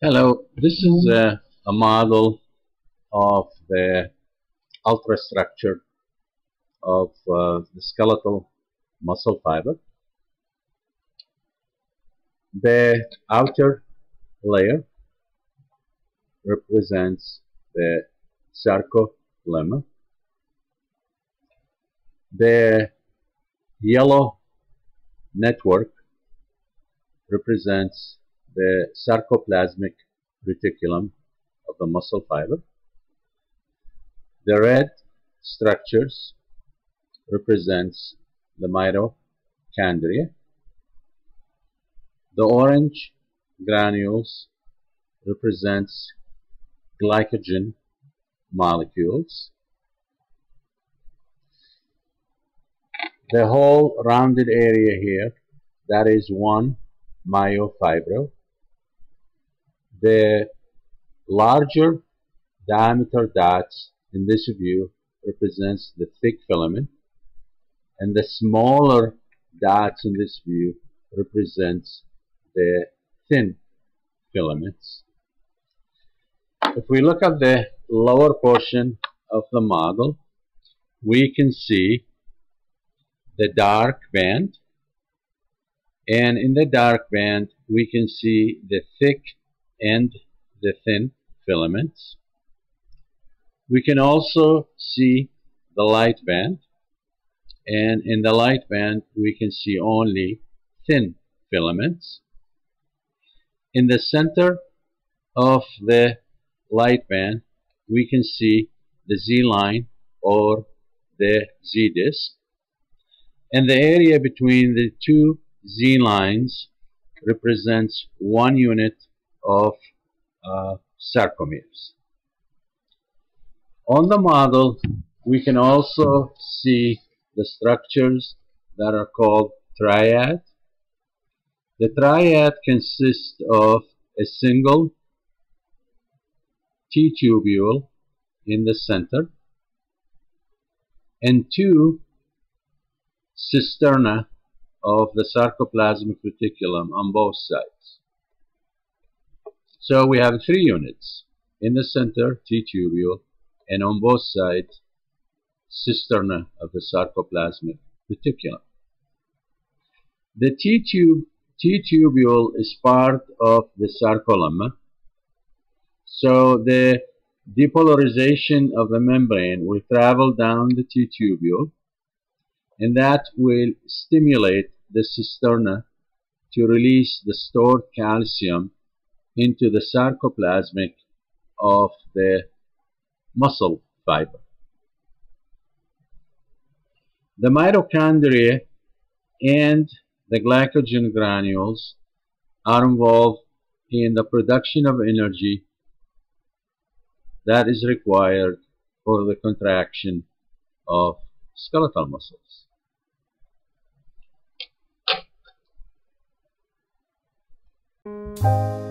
Hello, this is a, a model of the ultrastructure of uh, the skeletal muscle fiber. The outer layer represents the sarcolemma. The yellow network represents the sarcoplasmic reticulum of the muscle fiber. The red structures represents the mitochondria. The orange granules represents glycogen molecules. The whole rounded area here, that is one myofibril. The larger diameter dots in this view represents the thick filament and the smaller dots in this view represents the thin filaments. If we look at the lower portion of the model, we can see the dark band and in the dark band we can see the thick and the thin filaments. We can also see the light band and in the light band we can see only thin filaments. In the center of the light band we can see the Z line or the Z disc and the area between the two Z lines represents one unit of uh, sarcomeres. On the model, we can also see the structures that are called triad. The triad consists of a single T-tubule in the center and two cisterna of the sarcoplasmic reticulum on both sides. So we have three units. In the center, T-tubule, and on both sides, cisterna of the sarcoplasmic reticulum. The T-tube T-tubule is part of the sarcolemma. So the depolarization of the membrane will travel down the T-tubule and that will stimulate the cisterna to release the stored calcium into the sarcoplasm of the muscle fiber. The mitochondria and the glycogen granules are involved in the production of energy that is required for the contraction of skeletal muscles. Música